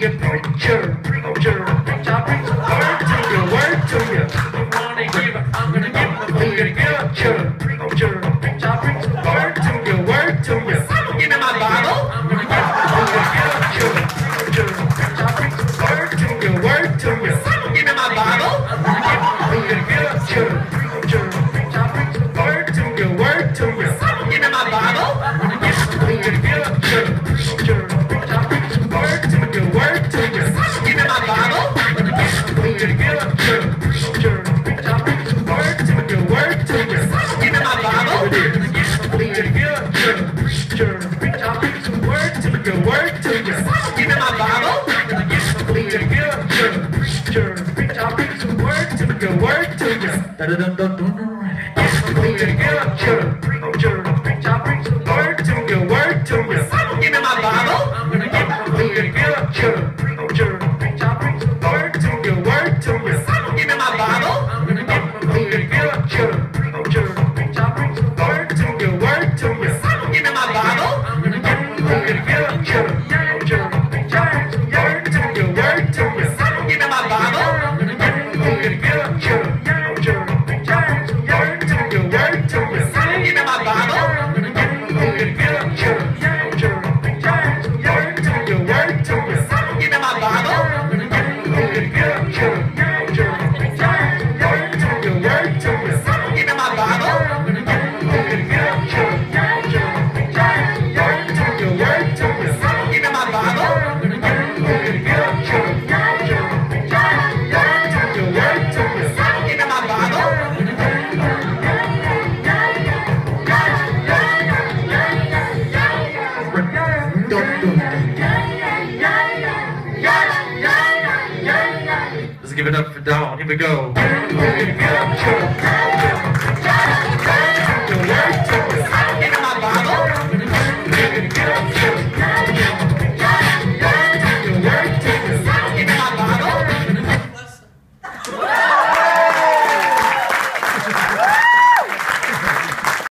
to your picture, picture. preacher, I preach the word to you, word to you. If you wanna give, I'm gonna give, I'm gonna give, preacher, preacher, preacher, I preach the word. to the good, good, sure. Job, work to the good, work to the good. Give me my Bible. To the good, good, sure. Job, work to the good, work to the good. Give me my Bible. To the good, good, sure. Job, work to the good, work to the good. Da da da da da. To the good, good, sure. Job, work to the good, work to the good. Up, give it up for Don. Here we go.